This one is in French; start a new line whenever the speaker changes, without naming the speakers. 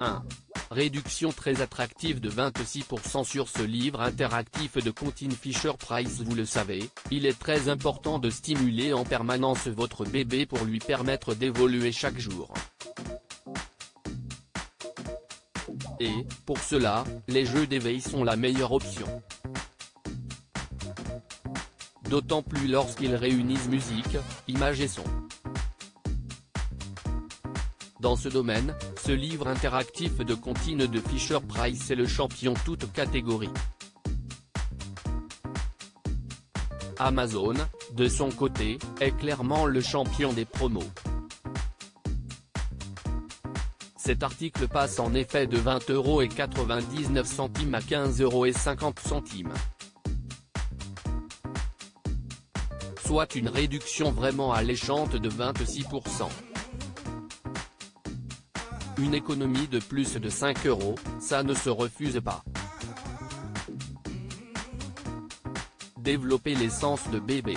1. Réduction très attractive de 26% sur ce livre interactif de Contine Fisher Price Vous le savez, il est très important de stimuler en permanence votre bébé pour lui permettre d'évoluer chaque jour. Et, pour cela, les jeux d'éveil sont la meilleure option. D'autant plus lorsqu'ils réunissent musique, images et son. Dans ce domaine, ce livre interactif de Contine de Fisher Price est le champion toute catégorie. Amazon, de son côté, est clairement le champion des promos. Cet article passe en effet de 20,99€ à 15,50€. Soit une réduction vraiment alléchante de 26%. Une économie de plus de 5 euros, ça ne se refuse pas. Développer l'essence de bébé.